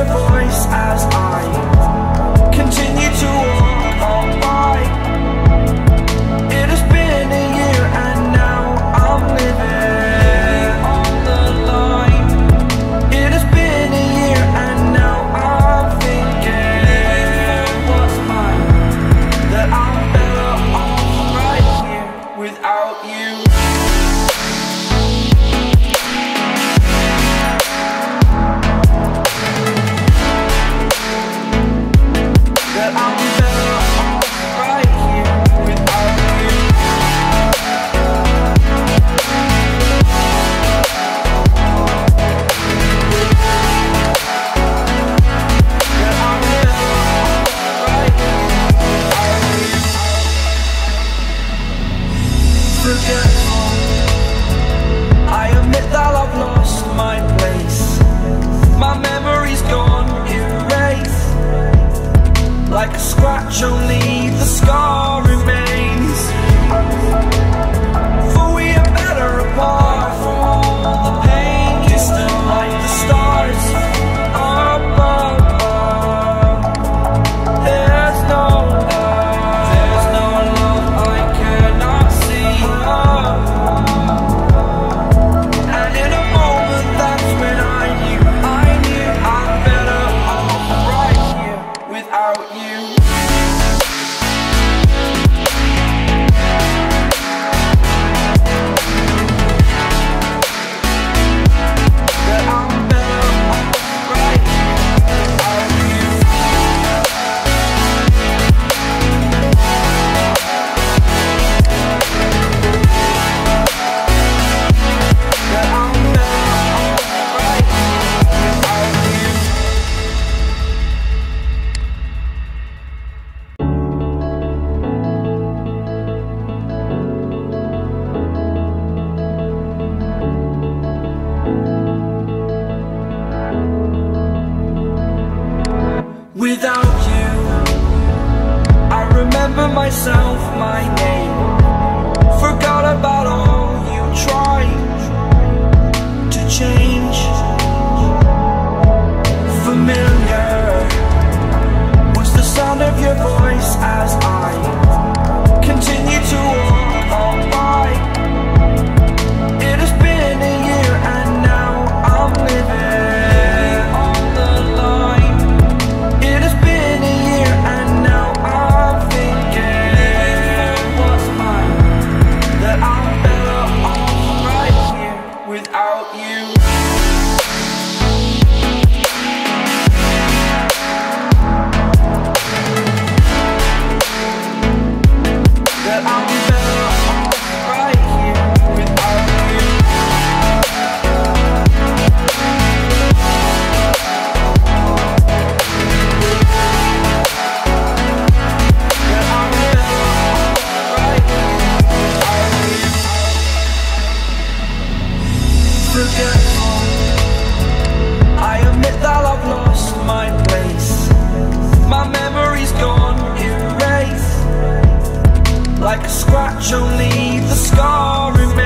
your voice as I myself my name. Forgot about all you tried. only the scar remains.